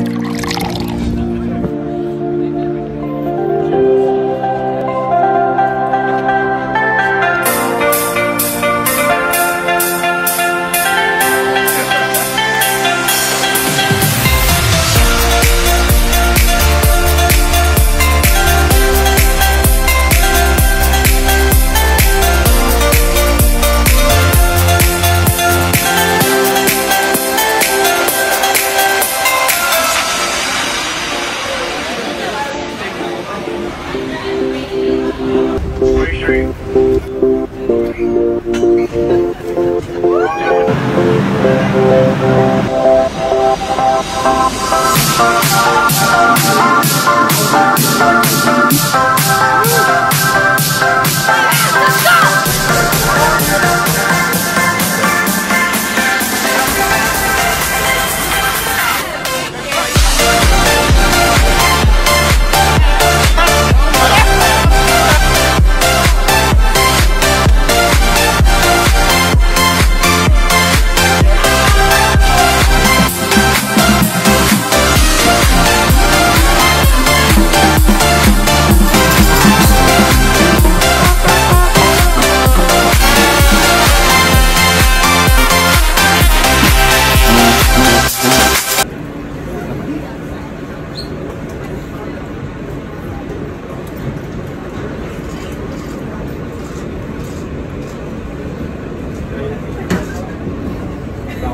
Thank screen.